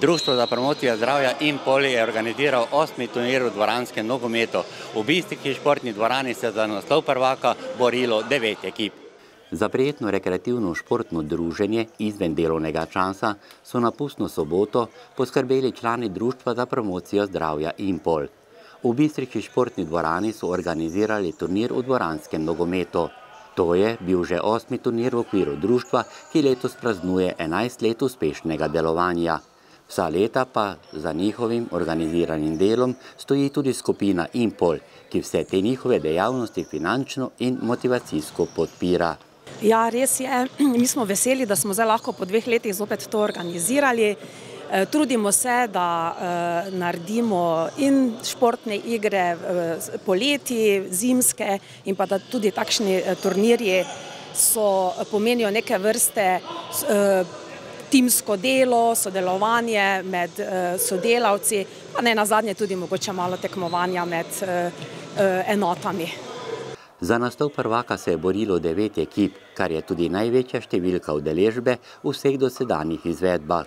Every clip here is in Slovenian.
Društvo za promocijo zdravja in poli je organiziral osmi turnir v dvoranskem nogometu. V bistki športni dvorani se za naslov prvaka borilo devet ekip. Za prijetno rekreativno športno druženje izven delovnega časa so na pustno soboto poskrbeli člani Društva za promocijo zdravja in pol. V bistrički športni dvorani so organizirali turnir v dvoranskem nogometu. To je bil že osmi turnir v okviru društva, ki letos praznuje 11 let uspešnega delovanja. Vsa leta pa za njihovim organiziranim delom stoji tudi skupina Impol, ki vse te njihove dejavnosti finančno in motivacijsko podpira. Ja, res je. Mi smo veseli, da smo zdaj lahko po dveh letih zopet to organizirali. Trudimo se, da naredimo in športne igre poleti, zimske in pa da tudi takšni turnirji pomenijo neke vrste timsko delo, sodelovanje med sodelavci, pa ne nazadnje tudi mogoče malo tekmovanja med enotami. Za naslov prvaka se je borilo devet ekip, kar je tudi največja številka udeležbe v vseh dosedanjih izvedbah.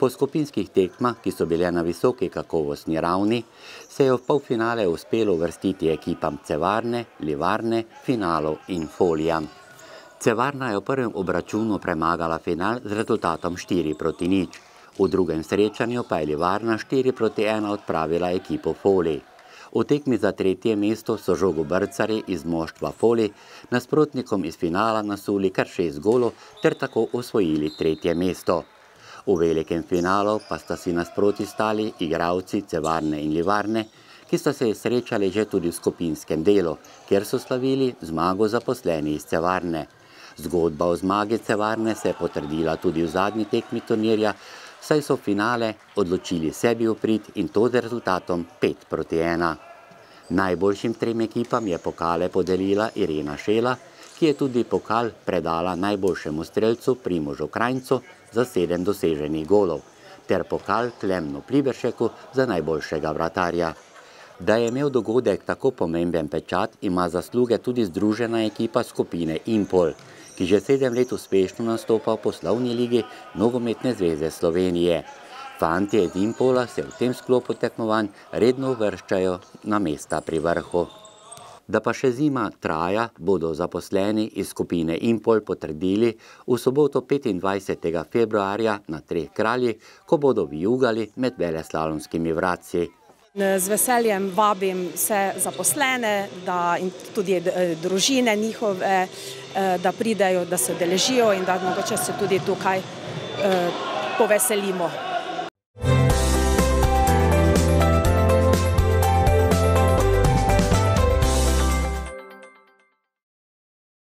Po skupinskih tekmah, ki so bile na visoki kakovostni ravni, se je v polfinale uspelo uvrstiti ekipam Cevarne, Livarne, Finalo in Folijan. Cevarna je v prvem obračunu premagala final z rezultatom 4 proti nič. V drugem srečanju pa je Livarna 4 proti 1 odpravila ekipo Foli. V tekmi za tretje mesto so žogo brcari iz moštva Foli nasprotnikom iz finala nasuli kar šest golov ter tako osvojili tretje mesto. V velikem finalu pa sta si nasproti stali igralci Cevarne in Livarne, ki sta se srečali že tudi v skupinskem delu, kjer so slavili zmago zaposleni iz Cevarne. Zgodba o zmagi Cevarne se je potrdila tudi v zadnji tekmi turnirja, saj so finale odločili sebi v prid in to z rezultatom 5 proti 1. Najboljšim trem ekipam je pokale podelila Irena Šela, ki je tudi pokal predala najboljšemu strelcu Primožu Krajncu za sedem doseženih golov, ter pokal Klemnu Pliberšeku za najboljšega vratarja. Da je imel dogodek tako pomemben pečat, ima zasluge tudi združena ekipa skupine Impol, ki že sedem let uspešno nastopa v poslovni ligi Nogometne zveze Slovenije. Fantje iz Impola se v tem sklopu tekmovanj redno uvrščajo na mesta pri vrhu. Da pa še zima traja, bodo zaposleni iz skupine Impol potrdili v soboto 25. februarja na Treh kraljih, ko bodo vijugali med veleslalomskimi vratci. Z veseljem vabim vse zaposlene, da in tudi družine njihove, da pridejo, da se udeležijo in da mogoče se tudi tukaj poveselimo.